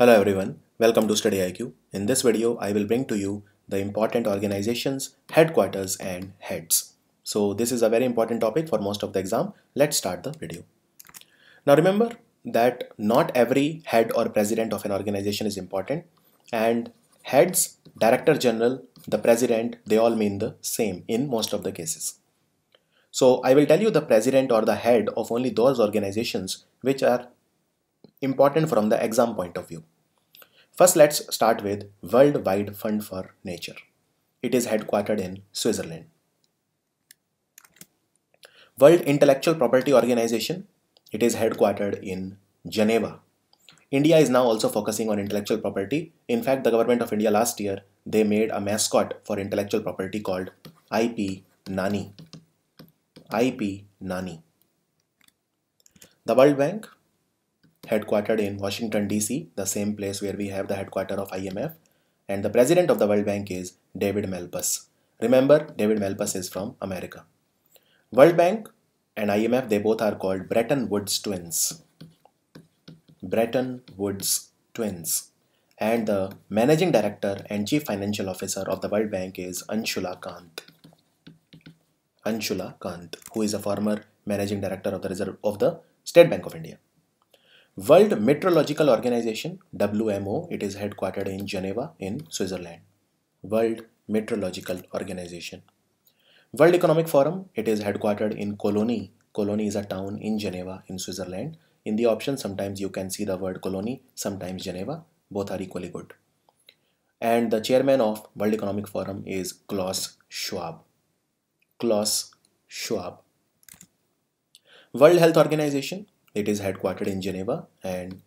Hello everyone, welcome to Study IQ. In this video, I will bring to you the important organizations, headquarters and heads. So this is a very important topic for most of the exam. Let's start the video. Now remember that not every head or president of an organization is important and heads, director general, the president, they all mean the same in most of the cases. So I will tell you the president or the head of only those organizations which are important from the exam point of view. First, let's start with World Wide Fund for Nature. It is headquartered in Switzerland. World Intellectual Property Organization. It is headquartered in Geneva. India is now also focusing on intellectual property. In fact, the government of India last year, they made a mascot for intellectual property called IP Nani. IP Nani. The World Bank, headquartered in Washington DC, the same place where we have the headquarters of IMF, and the president of the World Bank is David Malpass. Remember, David Malpass is from America. World Bank and IMF, they both are called Bretton Woods twins. Bretton Woods twins. And the managing director and chief financial officer of the World Bank is Anshula Kant. Anshula Kant, who is a former managing director of the Reserve of the State Bank of India. World Meteorological Organization WMO it is headquartered in Geneva in Switzerland. World Meteorological Organization. World Economic Forum it is headquartered in Cologny. Cologny is a town in Geneva in Switzerland. In the option sometimes you can see the word Cologny, sometimes Geneva. Both are equally good. And the chairman of World Economic Forum is Klaus Schwab. Klaus Schwab. World Health Organization, it is headquartered in Geneva and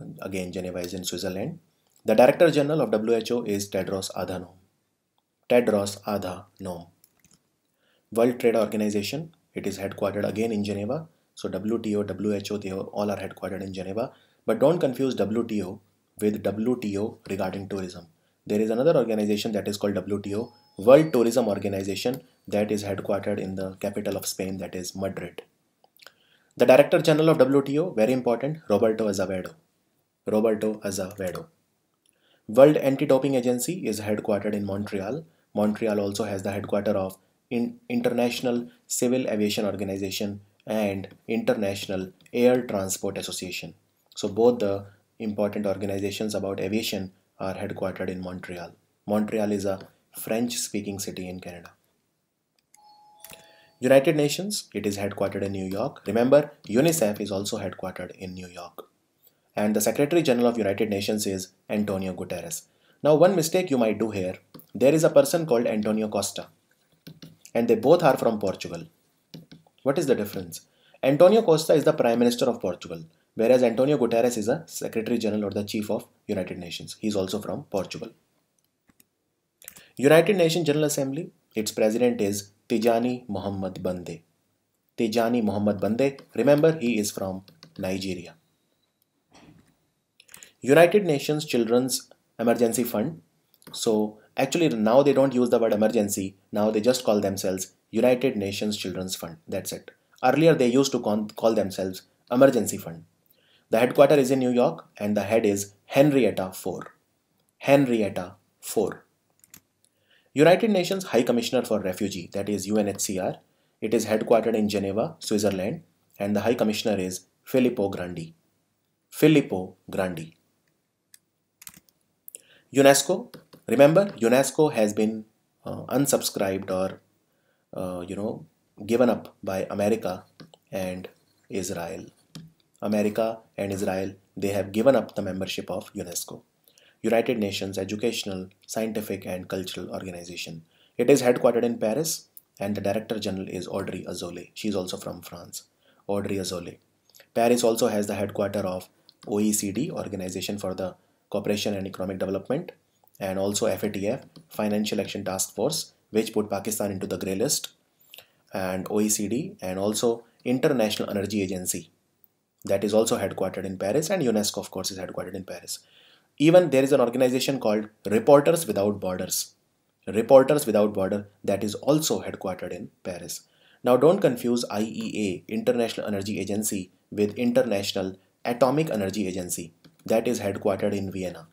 uh, again Geneva is in Switzerland. The Director General of WHO is Tedros Adhanom. Tedros Adhanom. World Trade Organization, it is headquartered again in Geneva. So WTO, WHO, they all are headquartered in Geneva. But don't confuse WTO with WTO regarding tourism. There is another organization that is called WTO, World Tourism Organization, that is headquartered in the capital of Spain, that is Madrid. The Director General of WTO, very important, Roberto Azevedo. Roberto Azevedo. World Anti-Doping Agency is headquartered in Montreal. Montreal also has the headquarters of in International Civil Aviation Organization and International Air Transport Association. So both the important organizations about aviation are headquartered in Montreal. Montreal is a French-speaking city in Canada. United Nations, it is headquartered in New York. Remember, UNICEF is also headquartered in New York. And the Secretary General of United Nations is Antonio Guterres. Now, one mistake you might do here, there is a person called Antonio Costa. And they both are from Portugal. What is the difference? Antonio Costa is the Prime Minister of Portugal, whereas Antonio Guterres is a Secretary General or the Chief of United Nations. He is also from Portugal. United Nations General Assembly, its president is Tijani Muhammad Bande. Tijani Muhammad Bande, remember he is from Nigeria. United Nations Children's Emergency Fund. So actually now they don't use the word emergency. Now they just call themselves United Nations Children's Fund. That's it. Earlier they used to call themselves Emergency Fund. The headquarters is in New York and the head is Henrietta Fore. Henrietta Fore. United Nations High Commissioner for Refugee, that is UNHCR, it is headquartered in Geneva, Switzerland, and the High Commissioner is Filippo Grandi. Filippo Grandi. UNESCO, remember UNESCO has been uh, unsubscribed or uh, you know given up by America and Israel. America and Israel, they have given up the membership of UNESCO. United Nations Educational, Scientific and Cultural Organization. It is headquartered in Paris and the Director General is Audrey Azoulay. She is also from France. Audrey Azoulay. Paris also has the headquarters of OECD, Organization for the Cooperation and Economic Development, and also FATF, Financial Action Task Force, which put Pakistan into the grey list, and OECD, and also International Energy Agency, that is also headquartered in Paris, and UNESCO, of course, is headquartered in Paris. Even there is an organization called Reporters Without Borders. Reporters Without Border that is also headquartered in Paris. Now don't confuse IEA, International Energy Agency, with International Atomic Energy Agency. that is headquartered in Vienna.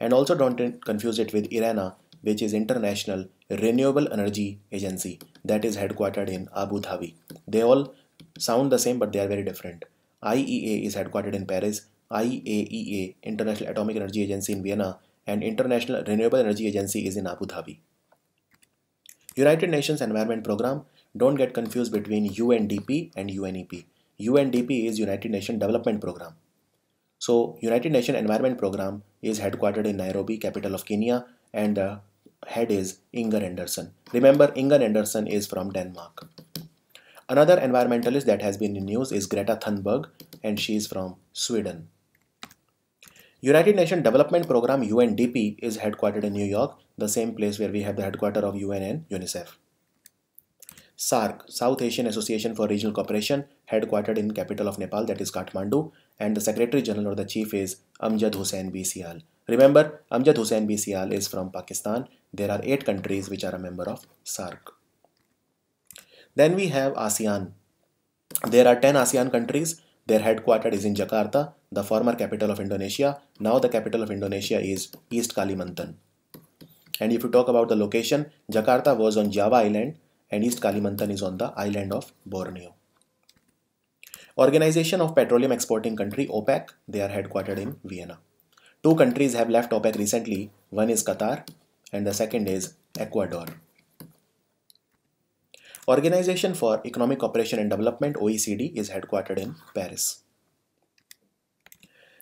And also don't confuse it with IRENA, which is International Renewable Energy Agency, that is headquartered in Abu Dhabi. They all sound the same, but they are very different. IEA is headquartered in Paris, IAEA, International Atomic Energy Agency in Vienna, and International Renewable Energy Agency is in Abu Dhabi. United Nations Environment Programme, don't get confused between UNDP and UNEP. UNDP is United Nations Development Programme. So United Nations Environment Programme is headquartered in Nairobi, capital of Kenya, and the head is Inger Andersen. Remember, Inger Andersen is from Denmark. Another environmentalist that has been in news is Greta Thunberg, and she is from Sweden. United Nations Development Programme UNDP is headquartered in New York, the same place where we have the headquarters of UN and UNICEF. SAARC, South Asian Association for Regional Cooperation, headquartered in capital of Nepal, that is Kathmandu, and the Secretary General or the Chief is Amjad Hussain B. Sial. Remember, Amjad Hussain B. Sial is from Pakistan. There are eight countries which are a member of SAARC. Then we have ASEAN. There are 10 ASEAN countries. Their headquarters is in Jakarta, the former capital of Indonesia. Now the capital of Indonesia is East Kalimantan. And if you talk about the location, Jakarta was on Java Island and East Kalimantan is on the island of Borneo. Organization of Petroleum Exporting Country OPEC, they are headquartered in Vienna. Two countries have left OPEC recently. One is Qatar and the second is Ecuador. Organization for Economic Cooperation and Development OECD is headquartered in Paris.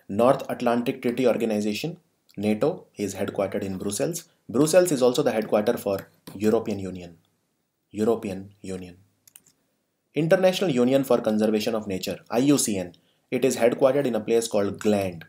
North Atlantic Treaty Organization NATO is headquartered in Brussels. Brussels is also the headquarters for European Union. European Union. International Union for Conservation of Nature, IUCN, it is headquartered in a place called Gland,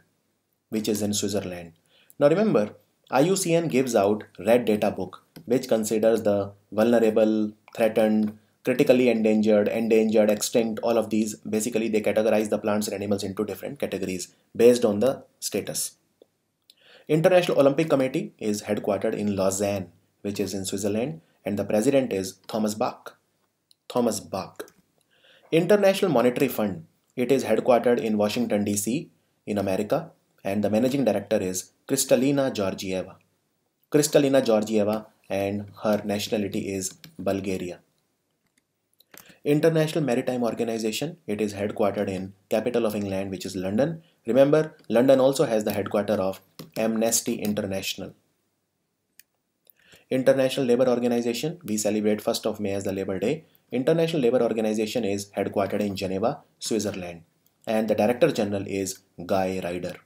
which is in Switzerland. Now remember, IUCN gives out Red Data Book, which considers the vulnerable, threatened, critically endangered, endangered, extinct, all of these. Basically, they categorize the plants and animals into different categories based on the status. International Olympic Committee is headquartered in Lausanne, which is in Switzerland, and the president is Thomas Bach. Thomas Bach. International Monetary Fund. It is headquartered in Washington DC in America and the managing director is Kristalina Georgieva. Kristalina Georgieva and her nationality is Bulgaria. International Maritime Organization. It is headquartered in capital of England which is London. Remember London also has the headquarter of Amnesty International. International Labour Organization, we celebrate 1st of May as the Labor Day. International Labour Organization is headquartered in Geneva, Switzerland. And the Director General is Guy Ryder.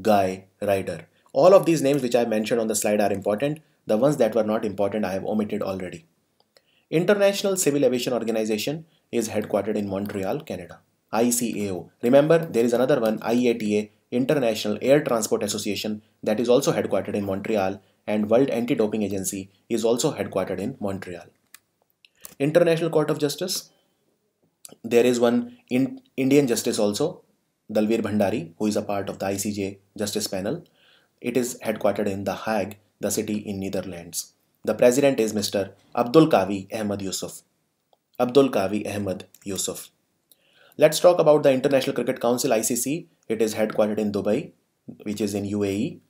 Guy Ryder. All of these names which I mentioned on the slide are important. The ones that were not important I have omitted already. International Civil Aviation Organization is headquartered in Montreal, Canada. ICAO. Remember, there is another one, IATA, International Air Transport Association, that is also headquartered in Montreal and World Anti-Doping Agency is also headquartered in Montreal. International Court of Justice, there is one in Indian Justice also, Dalveer Bhandari, who is a part of the ICJ Justice Panel. It is headquartered in The Hague, the city in Netherlands. The president is Mr. Abdul Kavi Ahmed Yusuf. Abdul Kavi Ahmed Yusuf. Let's talk about the International Cricket Council ICC. It is headquartered in Dubai, which is in UAE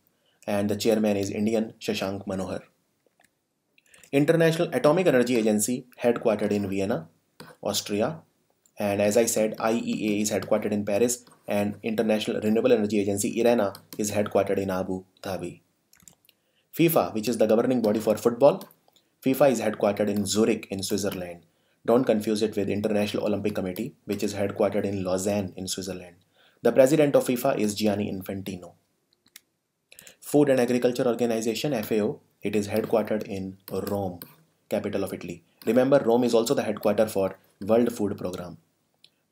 and the chairman is Indian Shashank Manohar. International Atomic Energy Agency headquartered in Vienna, Austria. And as I said, IEA is headquartered in Paris and International Renewable Energy Agency IRENA is headquartered in Abu Dhabi. FIFA, which is the governing body for football, FIFA is headquartered in Zurich in Switzerland. Don't confuse it with International Olympic Committee, which is headquartered in Lausanne in Switzerland. The president of FIFA is Gianni Infantino. Food and Agriculture Organization FAO, it is headquartered in Rome, capital of Italy. Remember, Rome is also the headquarters for World Food Program.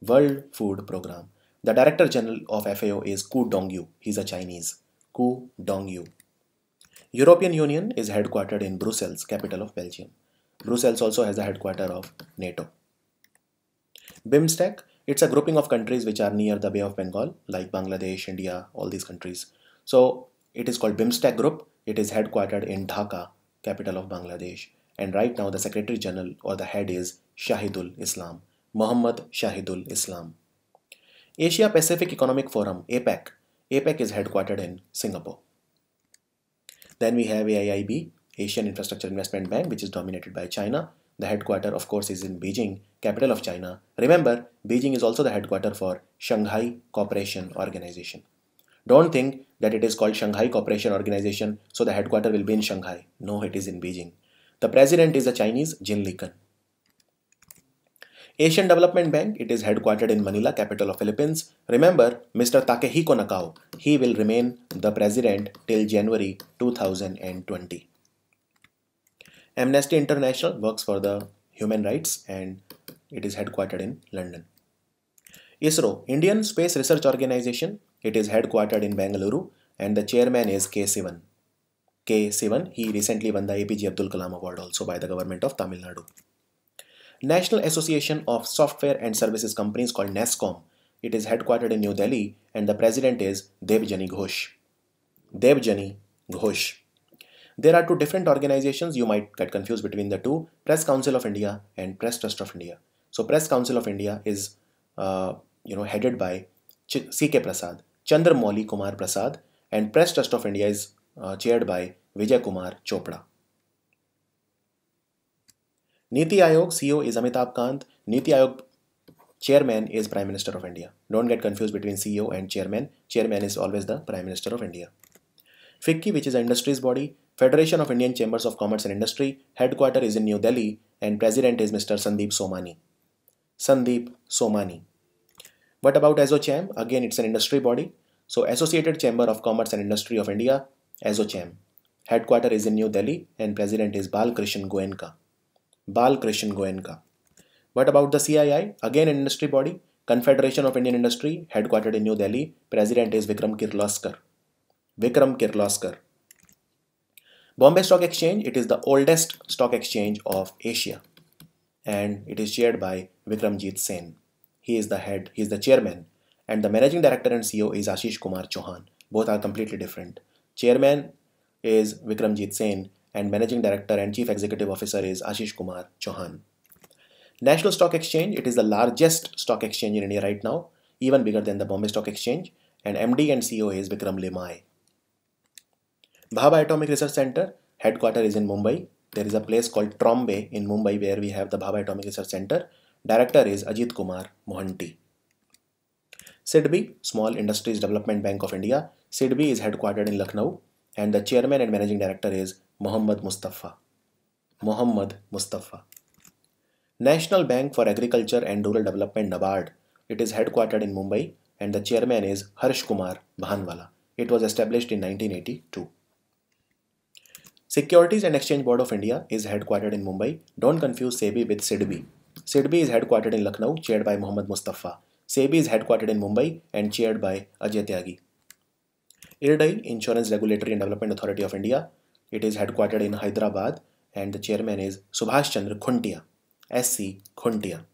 World Food Program. The Director General of FAO is Ku Dongyu. He's a Chinese. Ku Dongyu. European Union is headquartered in Brussels, capital of Belgium. Brussels also has the headquarters of NATO. BIMSTEC, it's a grouping of countries which are near the Bay of Bengal, like Bangladesh, India, all these countries. So it is called BIMSTEC Group. It is headquartered in Dhaka, capital of Bangladesh. And right now the Secretary General or the head is Shahidul Islam, Muhammad Shahidul Islam. Asia Pacific Economic Forum, APEC. APEC is headquartered in Singapore. Then we have AIIB, Asian Infrastructure Investment Bank, which is dominated by China. The headquarter, of course, is in Beijing, capital of China. Remember, Beijing is also the headquarter for Shanghai Cooperation Organization. Don't think that it is called Shanghai Cooperation Organization, so the headquarter will be in Shanghai. No, it is in Beijing. The president is a Chinese Jin Liqun. Asian Development Bank, it is headquartered in Manila, capital of Philippines. Remember, Mr. Takehiko Nakao, he will remain the president till January 2020. Amnesty International works for the human rights and it is headquartered in London. ISRO, Indian Space Research Organization, it is headquartered in Bangalore and the chairman is K. Sivan. K. Sivan, he recently won the APJ Abdul Kalam Award also by the government of Tamil Nadu. National Association of Software and Services Companies called NASSCOM. It is headquartered in New Delhi and the president is Debjani Ghosh. Debjani Ghosh. There are two different organizations. You might get confused between the two Press Council of India and Press Trust of India. So, Press Council of India is uh, you know headed by C.K. Prasad, Chandramouli Kumar Prasad, and Press Trust of India is uh, chaired by Vijay Kumar Chopra. Niti Aayog CEO is Amitabh Kant. Niti Aayog chairman is Prime Minister of India. Don't get confused between CEO and chairman. Chairman is always the Prime Minister of India. FICCI, which is an industries body, Federation of Indian Chambers of Commerce and Industry, headquarter is in New Delhi and president is Mr. Sandeep Somani. Sandeep Somani. What about ASSOCHAM? Again, it's an industry body. So Associated Chamber of Commerce and Industry of India, ASSOCHAM. Headquarter is in New Delhi and president is Bal Krishan Goenka. Bal Krishan Goenka. What about the CII? Again, an industry body. Confederation of Indian Industry, headquartered in New Delhi. President is Vikram Kirloskar. Vikram Kirloskar. Bombay Stock Exchange, it is the oldest stock exchange of Asia and it is chaired by Vikramjit Sen. He is the head, he is the chairman and the managing director and CEO is Ashish Kumar Chauhan. Both are completely different. Chairman is Vikramjit Sen and managing director and chief executive officer is Ashish Kumar Chauhan. National Stock Exchange, it is the largest stock exchange in India right now, even bigger than the Bombay Stock Exchange and MD and CEO is Vikram Limaye. Bhabha Atomic Research Center, headquarter is in Mumbai. There is a place called Trombay in Mumbai where we have the Bhabha Atomic Research Center. Director is Ajit Kumar Mohanty. SIDBI, Small Industries Development Bank of India. SIDBI is headquartered in Lucknow and the chairman and managing director is Muhammad Mustafa. Muhammad Mustafa. National Bank for Agriculture and Rural Development NABARD. It is headquartered in Mumbai and the chairman is Harsh Kumar Bhanwala. It was established in 1982. Securities and Exchange Board of India is headquartered in Mumbai. Don't confuse SEBI with SIDBI. SIDBI is headquartered in Lucknow, chaired by Muhammad Mustafa. SEBI is headquartered in Mumbai and chaired by Ajay Tyagi. IRDAI, Insurance Regulatory and Development Authority of India. It is headquartered in Hyderabad and the chairman is Subhash Chandra Khuntia, SC Khuntia.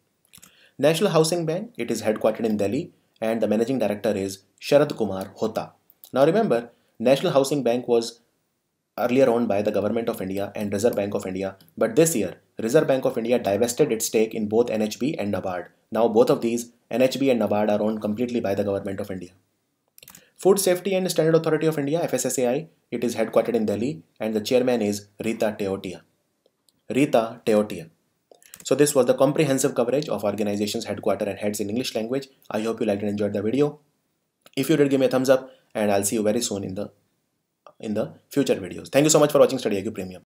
National Housing Bank, it is headquartered in Delhi and the managing director is Sharad Kumar Hota. Now remember, National Housing Bank was earlier owned by the Government of India and Reserve Bank of India, but this year, Reserve Bank of India divested its stake in both NHB and NABARD. Now, both of these, NHB and NABARD, are owned completely by the Government of India. Food Safety and Standard Authority of India, FSSAI, it is headquartered in Delhi and the chairman is Rita Teotia. Rita Teotia. So this was the comprehensive coverage of organizations headquarter and heads in English language. I hope you liked and enjoyed the video. If you did, give me a thumbs up and I'll see you very soon in the in the future videos. Thank you so much for watching Study IQ Premium.